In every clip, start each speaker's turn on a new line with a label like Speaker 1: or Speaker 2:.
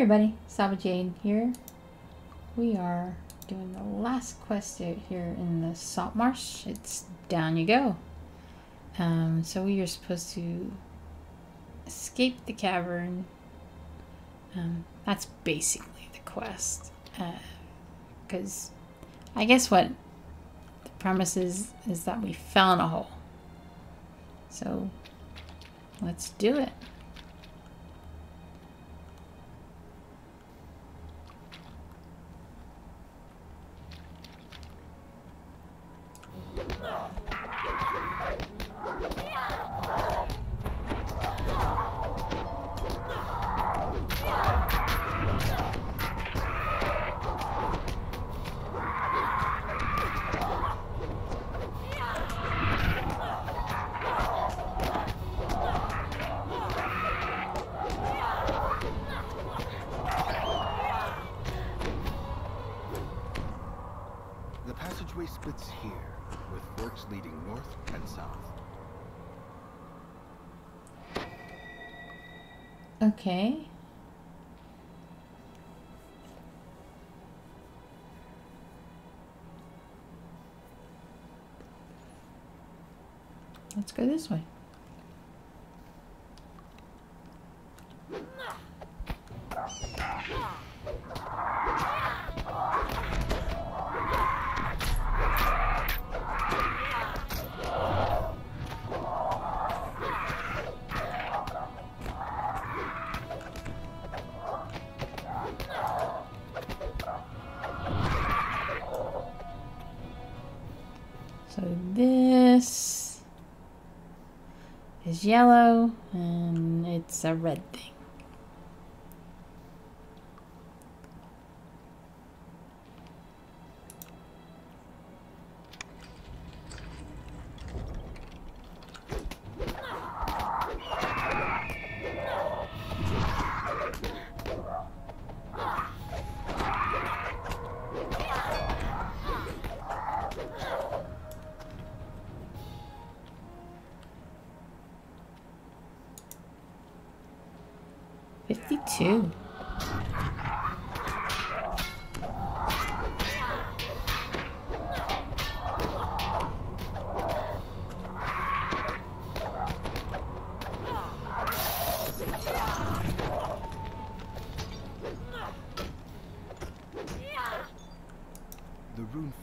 Speaker 1: everybody, Sahbajade here. We are doing the last quest out here in the Saltmarsh. It's down you go. Um, so we are supposed to escape the cavern. Um, that's basically the quest. Because uh, I guess what the premise is, is that we fell in a hole. So let's do it. Okay. Let's go this way. Yellow and it's a red thing.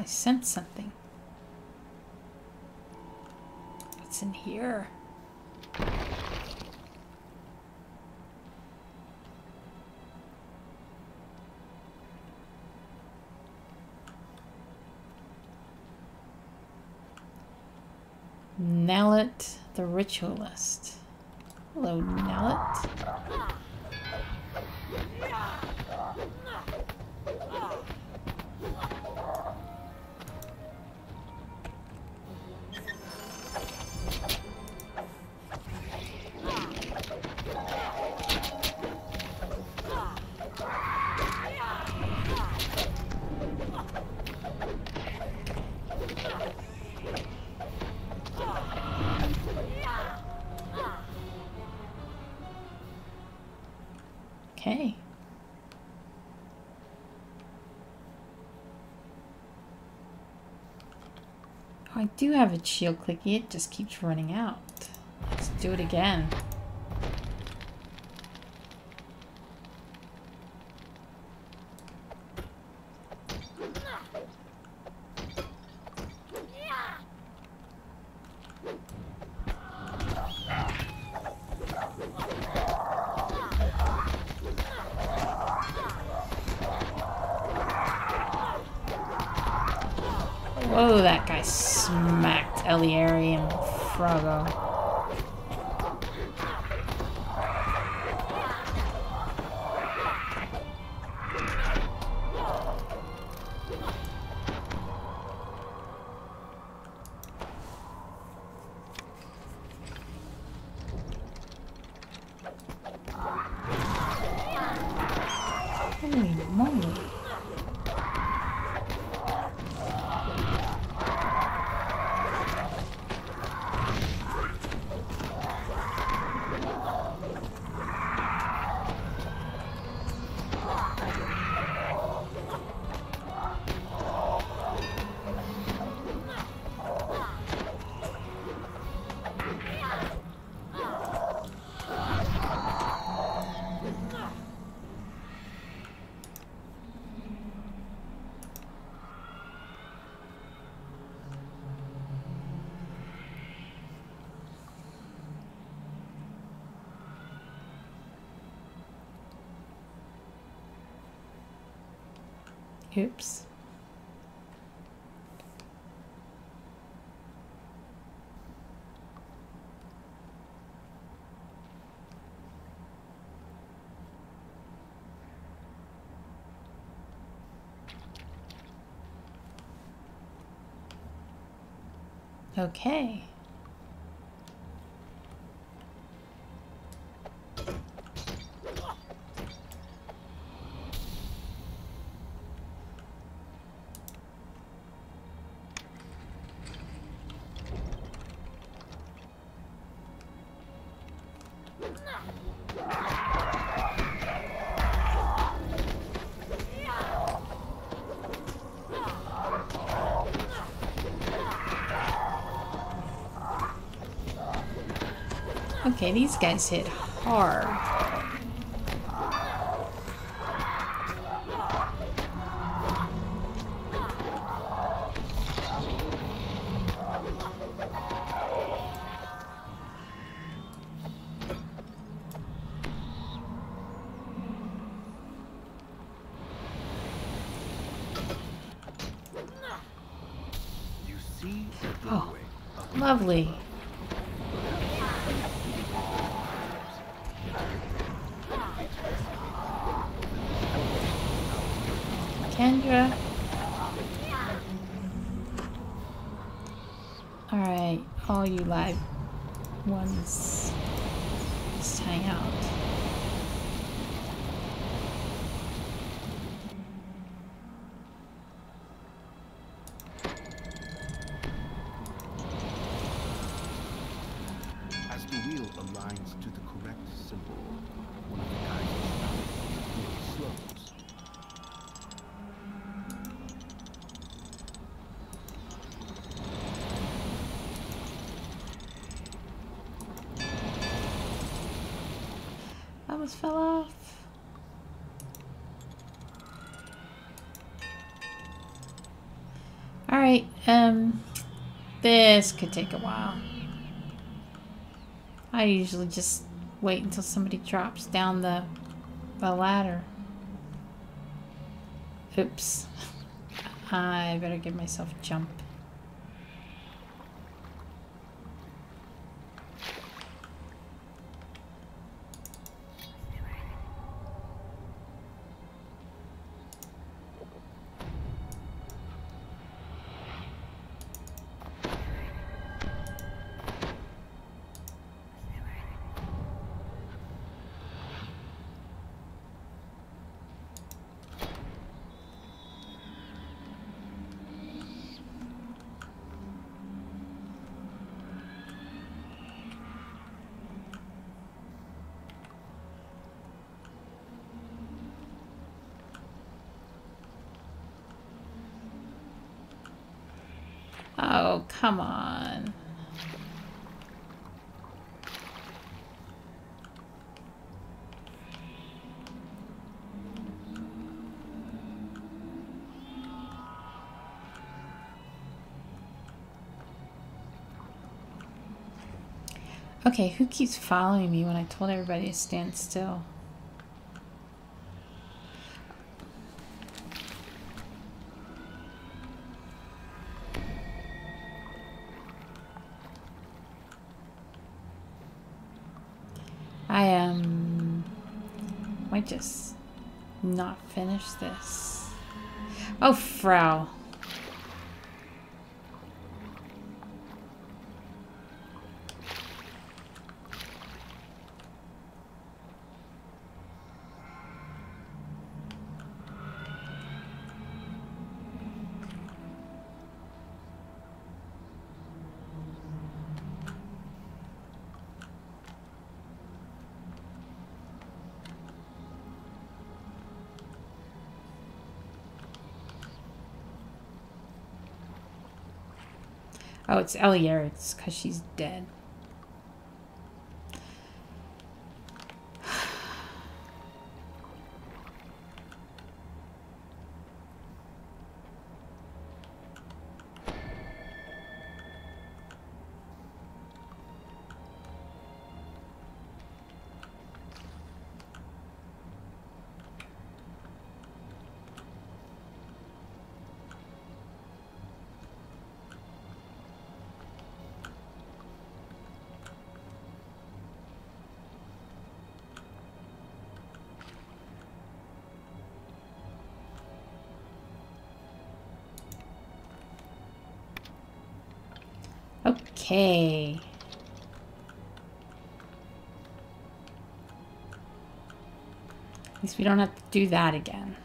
Speaker 1: I sense something. What's in here? Nellet the Ritualist. Hello, Nellet. do have a shield clicky, it just keeps running out. Let's do it again. Oh, that guy smacked Eliari Oops. Okay. Okay, these guys hit hard. Kendra. Alright, all you live ones, just hang out. Fell off. Alright, um, this could take a while. I usually just wait until somebody drops down the, the ladder. Oops. I better give myself a jump. Oh, come on. Okay, who keeps following me when I told everybody to stand still? I um might just not finish this. Oh, Frau. Oh, it's Elier. It's because she's dead. Okay. At least we don't have to do that again.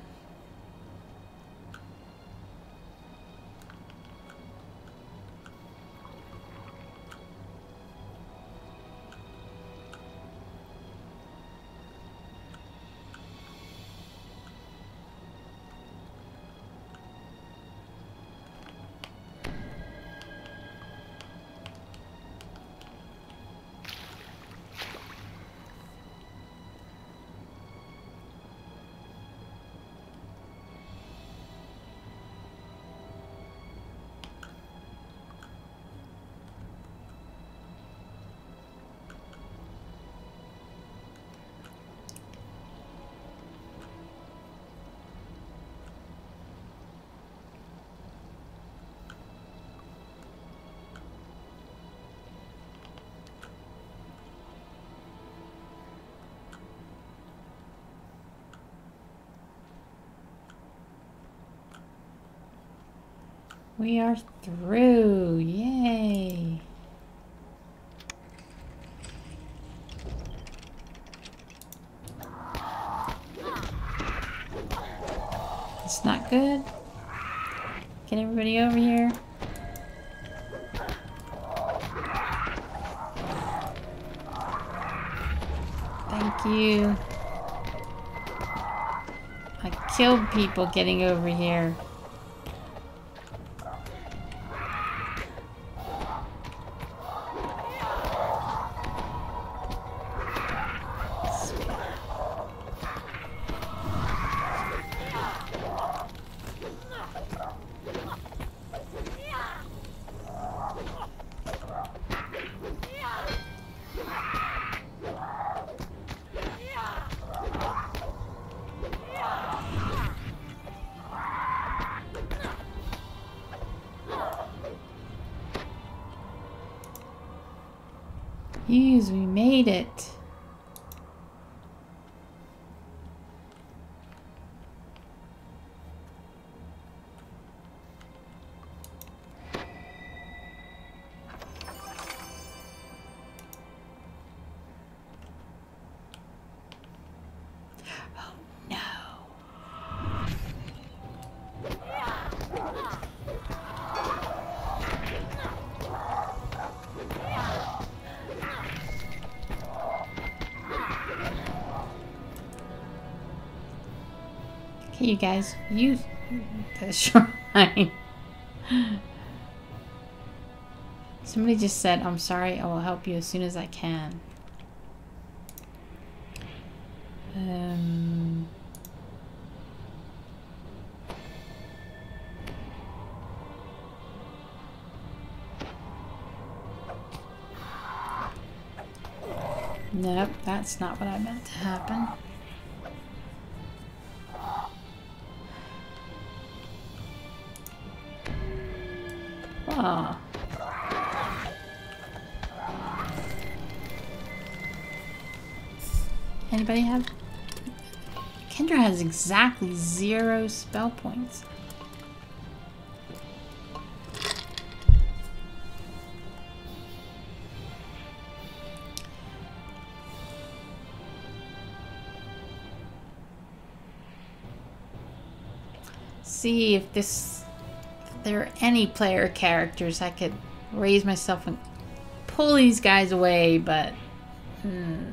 Speaker 1: We are through. Yay. It's not good. Get everybody over here. Thank you. I killed people getting over here. Jeez, we made it. You guys, use the shrine. Somebody just said, I'm sorry, I will help you as soon as I can. Um, nope, that's not what I meant to happen. Anybody have? Kendra has exactly zero spell points. See if this there are any player characters I could raise myself and pull these guys away, but hmm.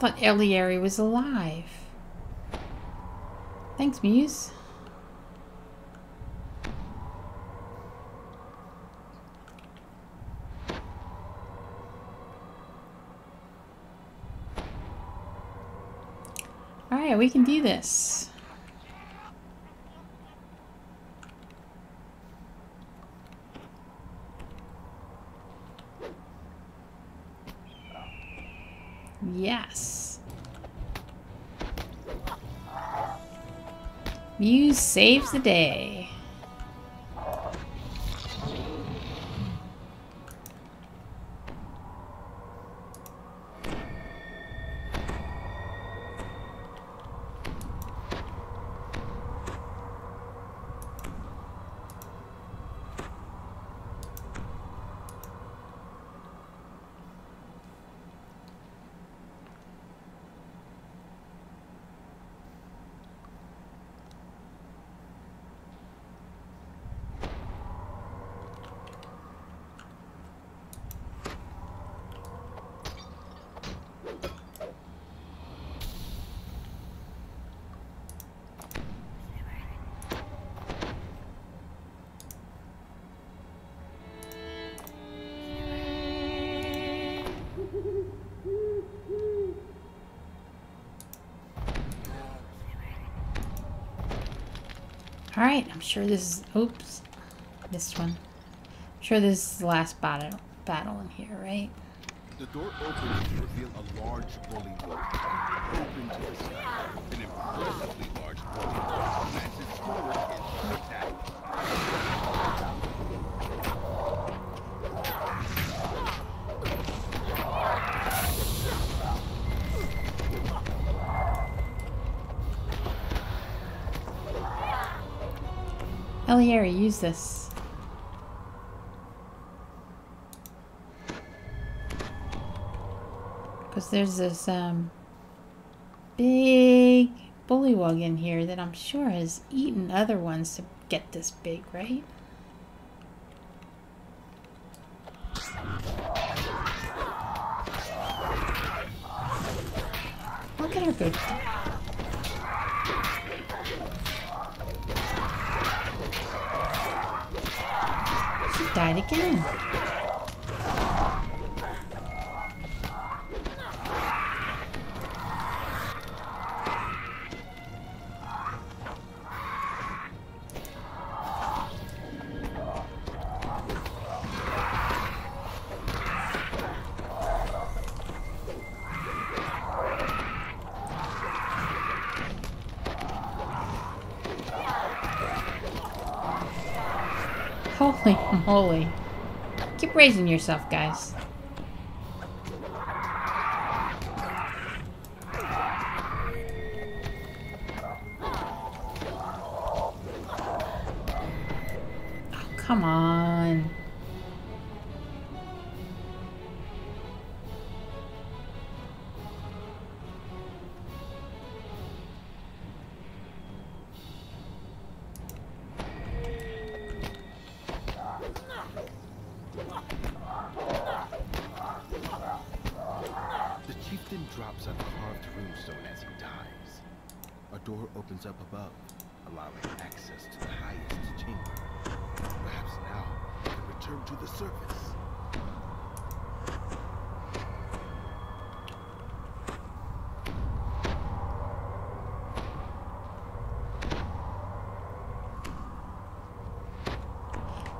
Speaker 1: Thought Eliari was alive. Thanks, Muse. Alright, we can do this. Yes. Muse saves the day. Alright, I'm sure this is... Oops. This one. I'm sure this is the last battle, battle in here, right?
Speaker 2: The door to reveal a large bully. Open to the sky. An impressively large bully smashes forward
Speaker 1: Eliari, use this. Because there's this um, big bullywug in here that I'm sure has eaten other ones to get this big, right? Look at her go. Holy moly. Keep raising yourself, guys.
Speaker 2: The chieftain drops a carved runestone as he dies. A door opens up above. Allowing access to the highest chamber. Perhaps now can return to the surface.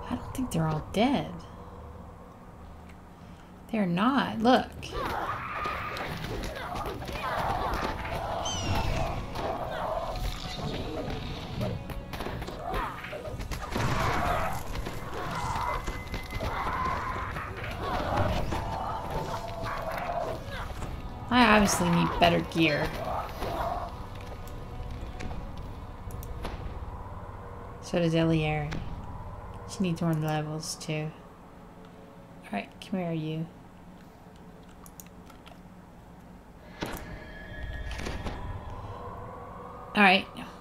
Speaker 1: I don't think they're all dead. They're not. Look. I obviously need better gear. So does Eliari. She needs more levels too. Alright, come here, you.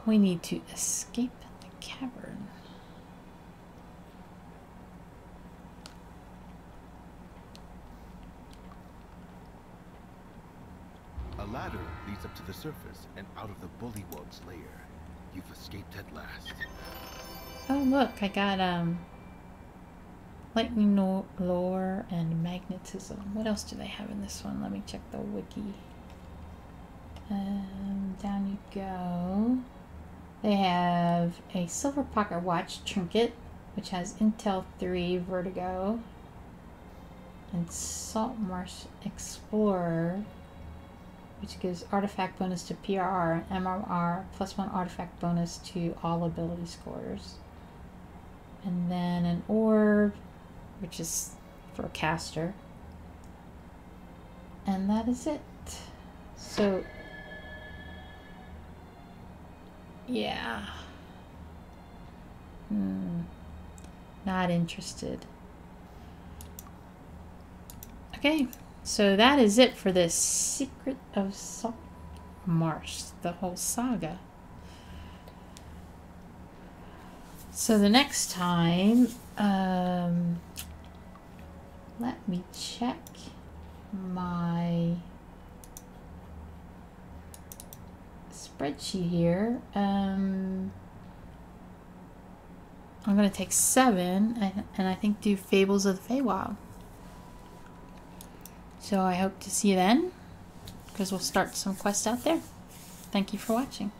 Speaker 1: We need to escape the cavern.
Speaker 2: A ladder leads up to the surface and out of the bullywug's lair. You've escaped at last.
Speaker 1: Oh look, I got um lightning lore and magnetism. What else do they have in this one? Let me check the wiki. Um, down you go. They have a silver pocket watch trinket, which has Intel 3 Vertigo, and Saltmarsh Explorer, which gives artifact bonus to PRR and MRR, plus one artifact bonus to all ability scores. And then an orb, which is for a caster. And that is it. So, yeah. Hmm. Not interested. Okay, so that is it for this Secret of Salt Marsh, the whole saga. So the next time, um, let me check my spreadsheet here. Um, I'm going to take seven and, and I think do Fables of the Feywild. So I hope to see you then because we'll start some quests out there. Thank you for watching.